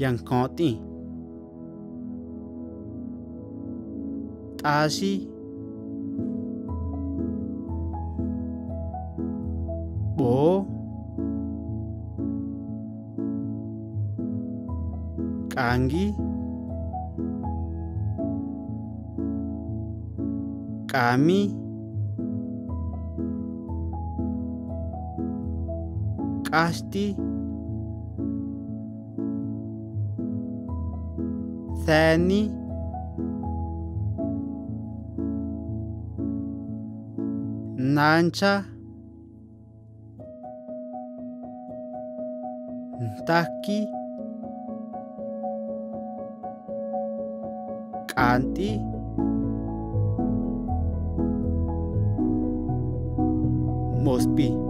yang koti tasi bo kanggi. Kami Thani Nancha. Ntaki. Kanti. Mosby